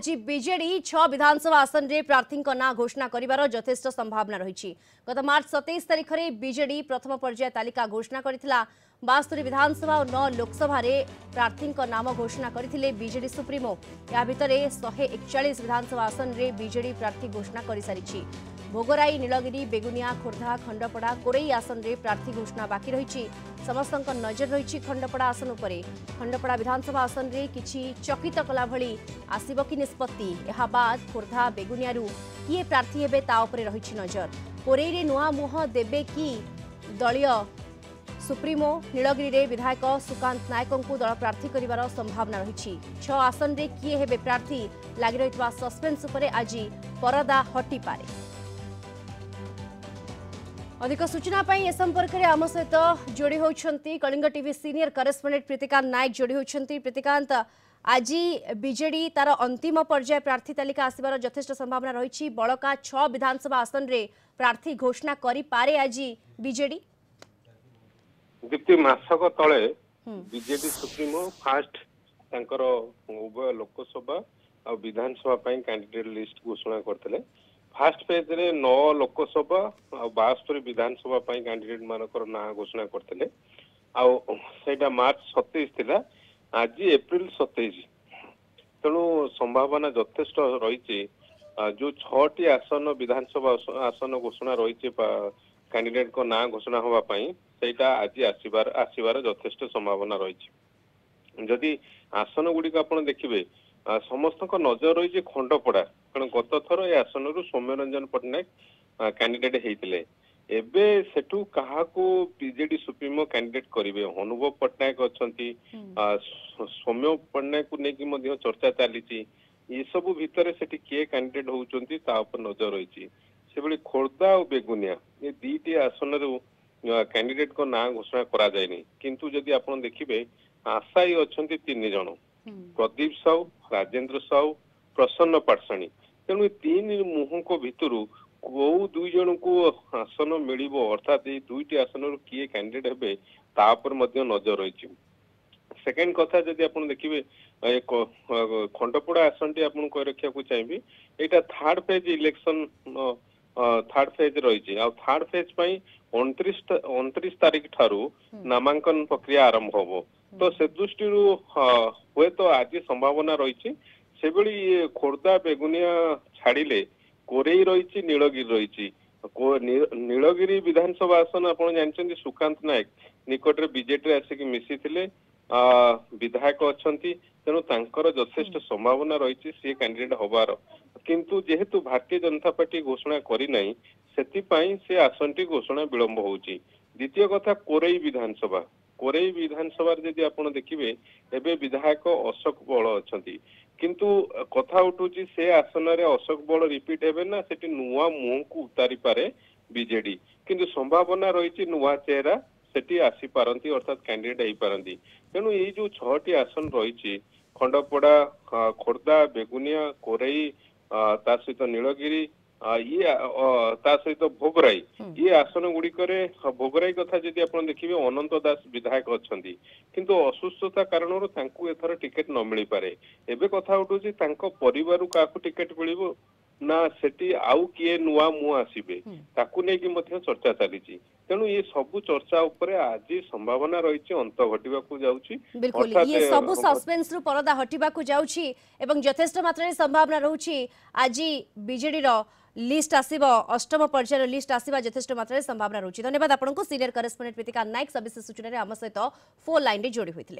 ଆଜି ବିଜେଡି ଛଅ ବିଧାନସଭା ଆସନରେ ପ୍ରାର୍ଥୀଙ୍କ ନାଁ ଘୋଷଣା କରିବାର ଯଥେଷ୍ଟ ସମ୍ଭାବନା ରହିଛି। ଗତ ମାର୍ଚ୍ଚ ସତେଇଶ ତାରିଖରେ ବିଜେଡି ପ୍ରଥମ ପର୍ଯ୍ୟାୟ ତାଲିକା ଘୋଷଣା କରିଥିଲା। ବାସ୍ତରୀ ବିଧାନସଭା ଓ ନଅ ଲୋକସଭାରେ ପ୍ରାର୍ଥୀଙ୍କ ନାମ ଘୋଷଣା କରିଥିଲେ ବିଜେଡି ସୁପ୍ରିମୋ। ଏହା ଭିତରେ ଶହେ ଏକଚାଳିଶ ବିଧାନସଭା ଆସନରେ ବିଜେଡି ପ୍ରାର୍ଥୀ ଘୋଷଣା କରିସାରିଛି। ভোগরাই নীলগিরি বেগুনিয়া খোর্ধা খণ্ডপড়া কোরেই আসনরে প্রার্থী ঘোষণা বাকি রয়েছে সমস্ত নজর রয়েছে খণ্ডপড়া আসন উপরে খণ্ডপড়া বিধানসভা আসনরে কিছু চকিত কলা ভি আসব কি নিষ্পতি এবাদ খোর্ধা বেগুনিয়ারু কিয়ে প্রার্থী হবে তা উপরে রয়েছে নজর কোরেইরে নূয়া মুহ দেবে কি দলীয় সুপ্রিমো নীলগিরি বিধায়ক সুকান্ত নায়কଙ୍କୁ দল প্রার্থী করিবার সম্ভাবনা রয়েছে ছ আসনরে কিয়ে হেবে প্রার্থী লাগি রহিতবা সসপেন্স উপরে আজি পরদা হটি পারে अधिक सूचना ए संपर्क में आम सहित जोड़ी होती Kalinga T senior correspondent Pritikant Nayak जोड़ी होती प्रीतिकांत आज विजेडी तार अंतिम पर्याय प्रार्थी तालिका आसबार यथेष संभावना रही बलका छ विधानसभा आसन में प्रार्थी घोषणा कर पारे आज विजेडी दीप्ति मासक तले विजेडी हम्म। सुप्रीमो फास्ट उभय लोकसभा विधानसभा कैंडिडेट लिस्ट घोषणा करते ଫାଷ୍ଟ ପେଜରେ ନଅ ଲୋକସଭା ଆଉ ବାସ୍ତରୀ ବିଧାନସଭା ପାଇଁ କ୍ୟାଣ୍ଡିଡେଟ ମାନଙ୍କର ନାଁ ଘୋଷଣା କରିଥିଲେ। ଆଉ ସେଇଟା ମାର୍ଚ୍ଚ ସତେଇଶ ଥିଲା। ଆଜି ଏପ୍ରିଲ ସତେଇଶ। ତେଣୁ ସମ୍ଭାବନା ଯଥେଷ୍ଟ ରହିଛି। ଯୋଉ ଛଅଟି ଆସନ ବିଧାନସଭା ଆସ- ଆସନ ଘୋଷଣା ରହିଛି କ୍ୟାଣ୍ଡିଡେଟଙ୍କ ନାଁ ଘୋଷଣା ହବା ପାଇଁ ସେଇଟା ଆଜି ଆସିବାର ଆସିବାର ଯଥେଷ୍ଟ ସମ୍ଭାବନା ରହିଛି। ଯଦି ଆସନ ଗୁଡିକ ଆପଣ ଦେଖିବେ ସମସ୍ତଙ୍କ ନଜର ରହିଛି ଖଣ୍ଡପଡା। କାରଣ ଗତ ଥର ଏ ଆସନରୁ ସୌମ୍ୟରଞ୍ଜନ ପଟ୍ଟନାୟକ କ୍ୟାଣ୍ଡିଡେଟ ହେଇଥିଲେ। ଏବେ ସେଠୁ କାହାକୁ ବିଜେଡି ସୁପ୍ରିମୋ କ୍ୟାଣ୍ଡିଡେଟ କରିବେ? ଅନୁଭବ ପଟ୍ଟନାୟକ ଅଛନ୍ତି ଆ, ସୌ- ସୌମ୍ୟ ପଟ୍ଟନାୟକକୁ ନେଇକି ମଧ୍ୟ ଚର୍ଚ୍ଚା ଚାଲିଛି। ଏସବୁ ଭିତରେ ସେଠି କିଏ କ୍ୟାଣ୍ଡିଡେଟ ହଉଛନ୍ତି ତା ଉପରେ ନଜର ରହିଛି। ସେଭଳି ଖୋର୍ଦ୍ଧା ଆଉ ବେଗୁନିଆ ଏ ଦିଟି ଆସନରୁ କ୍ୟାଣ୍ଡିଡେଟଙ୍କ ନାଁ ଘୋଷଣା କରାଯାଇନି କିନ୍ତୁ ଯଦି ଆପଣ ଦେଖିବେ ଆଶାୟୀ ଅଛନ୍ତି ତିନି ଜଣ। ପ୍ରଦୀପ ସାହୁ ରାଜେନ୍ଦ୍ର ସାହୁ ପ୍ରସନ୍ନ ପାଟଶାଣୀ ତେଣୁ ଏ ତିନି ମୁହଁଙ୍କ ଭିତରୁ କୋଉ ଦୁଇ ଜଣଙ୍କୁ ଆସନ ମିଳିବ ଅର୍ଥାତ୍ ଏଇ ଦୁଇଟି ଆସନରୁ କିଏ କ୍ୟାଣ୍ଡିଡେଟ ହେବେ ତା ଉପରେ ମଧ୍ୟ ନଜର ରହିଛି। ସେକେଣ୍ଡ କଥା ଯଦି ଆପଣ ଦେଖିବେ ଖଣ୍ଡପଡା ଆସନଟି ଆପଣଙ୍କୁ କହି ରଖିବାକୁ ଚାହିଁବି ଏଇଟା third phase election third phase ରହିଛି। ଆଉ ଥାର୍ଡ ଫେଜ ପାଇଁ ଅଣତିରିଶ ଅଣତିରିଶ ତାରିଖ ଠାରୁ ନାମାଙ୍କନ ପ୍ରକ୍ରିୟା ଆରମ୍ଭ ହବ। ତ ସେ ଦୃଷ୍ଟିରୁ ହୁଏତ ଆଜି ସମ୍ଭାବନା ରହିଛି। ସେଭଳି ଖୋର୍ଦ୍ଧା ବେଗୁନିଆ ଛାଡିଲେ କୋରେଇ ରହିଛି ନୀଳଗିରି ରହିଛି। ନୀଳଗିରି ବିଧାନସଭା ଆସନ ଆପଣ ଜାଣିଛନ୍ତି ସୁକାନ୍ତ ନାୟକ ନିକଟରେ ବିଜେଡିରେ ଆସିକି ମିଶିଥିଲେ। ଆ, ବିଧାୟକ ଅଛନ୍ତି। ତେଣୁ ତାଙ୍କର ଯଥେଷ୍ଟ ସମ୍ଭାବନା ରହିଛି ସିଏ କ୍ୟାଣ୍ଡିଡେଟ ହବାର। କିନ୍ତୁ ଯେହେତୁ ଭାରତୀୟ ଜନତା ପାର୍ଟି ଘୋଷଣା କରିନାହିଁ ସେଥିପାଇଁ ସେ ଆସନଟି ଘୋଷଣା ବିଳମ୍ବ ହଉଛି। ଦ୍ୱିତୀୟ କଥା କୋରେଇ ବିଧାନସଭା। କୋରେଇ ବିଧାନସଭାରେ ଯଦି ଆପଣ ଦେଖିବେ ଏବେ ବିଧାୟକ ଅଶୋକ ବଳ ଅଛନ୍ତି। କିନ୍ତୁ କଥା ଉଠୁଛି ସେ ଆସନରେ ଅଶୋକ ବଳ ରିପିଟ ହେବେ ନା ସେଠି ନୂଆ ମୁହଁକୁ ଉତାରିପାରେ ବିଜେଡି କିନ୍ତୁ ସମ୍ଭାବନା ରହିଛି ନୂଆ ଚେହେରା ସେଠି ଆସିପାରନ୍ତି ଅର୍ଥାତ୍ କ୍ୟାଣ୍ଡିଡେଟ ହେଇପାରନ୍ତି। ତେଣୁ ଏଇ ଯୋଉ ଛଅଟି ଆସନ ରହିଛି ଖଣ୍ଡପଡା ଖୋର୍ଦ୍ଧା ବେଗୁନିଆ କୋରେଇ ତା ସହିତ ନୀଳଗିରି ଇଏ ତା ସହିତ ଭୋଗରାଇ। ଇଏ ଆସନ ଗୁଡିକରେ ଭୋଗରାଇ କଥା ଯଦି ଆପଣ ଦେଖିବେ ଅନନ୍ତ ଦାସ ବିଧାୟକ ଅଛନ୍ତି। କିନ୍ତୁ ଅସୁସ୍ଥତା କାରଣରୁ ତାଙ୍କୁ ଏଥର ଟିକେଟ ନ ମିଳିପାରେ। ଏବେ କଥା ଉଠୁଛି ତାଙ୍କ ପରିବାରରୁ କାହାକୁ ଟିକେଟ ମିଳିବ? ନା ସେଠି ଆଉ କିଏ ନୂଆ ମୁହଁ ଆସିବେ ତାକୁ ନେଇକି ମଧ୍ୟ ଚର୍ଚ୍ଚା ଚାଲିଛି ତେଣୁ ଏ ସବୁ ଚର୍ଚ୍ଚା ଉପରେ ଆଜି ସମ୍ଭାବନା ରହିଛି ଅନ୍ତ ଘଟିବାକୁ ଯାଉଛି ବିଲକୁଲ ଅର୍ଥାତ୍, ଇଏ ସବୁ ଅ, ସସ୍ପେନ୍ସରୁ ପରଦା ହଟିବାକୁ ଯାଉଛି ଏବଂ ଯଥେଷ୍ଟ ମାତ୍ରାରେ ସମ୍ଭାବନା ରହୁଛି ଆଜି ବିଜେଡିର লিষ্ট আসব অষ্টম পর্যায়ের লিষ্ট আসবা যথেষ্ট মাত্রায় সম্ভাবনা রয়েছে ধন্যবাদ আপনার সিনিয়র করেসপন্ডেন্ট প্রীতিকা নায়ক সবিশেষ সূচনার আম সহ ফোন লাইনে যোড়ি হয়েছে